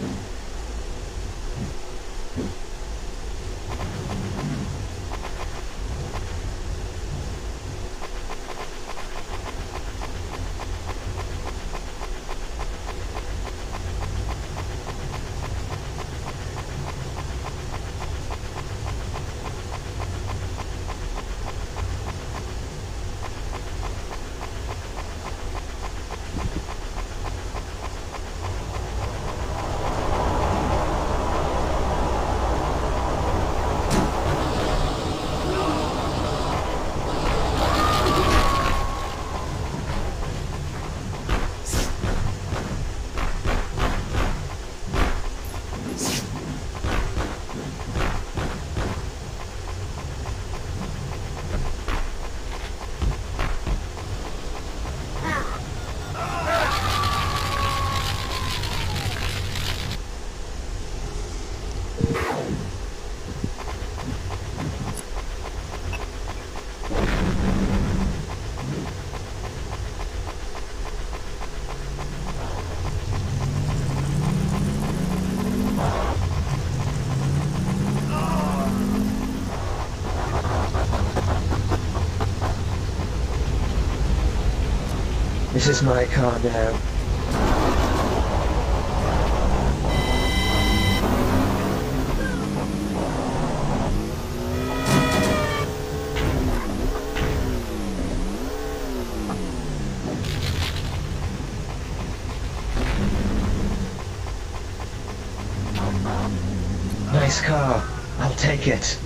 Mm. This is my car now. Nice car. I'll take it.